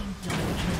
Double kill.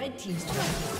Red Team's turret